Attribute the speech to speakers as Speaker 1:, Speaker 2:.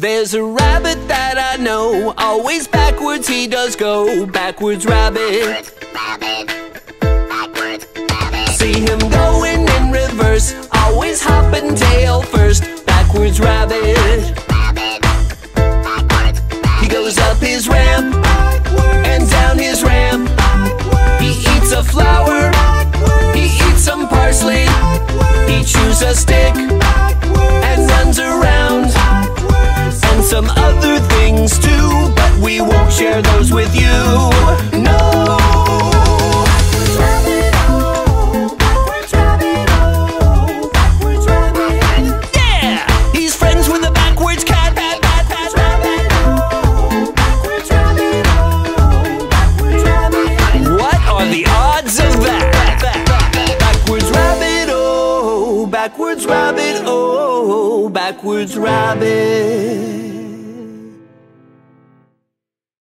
Speaker 1: There's a rabbit that I know, always backwards he does go. Backwards rabbit. backwards rabbit. See him going in reverse, always hopping tail first. Backwards rabbit. He goes up his ramp and down his ramp. He eats a flower, he eats some parsley. He chews a stick other things too, but we won't share those with you. No. Yeah! He's friends with the backwards rabbit, oh, backwards rabbit, oh, backwards rabbit.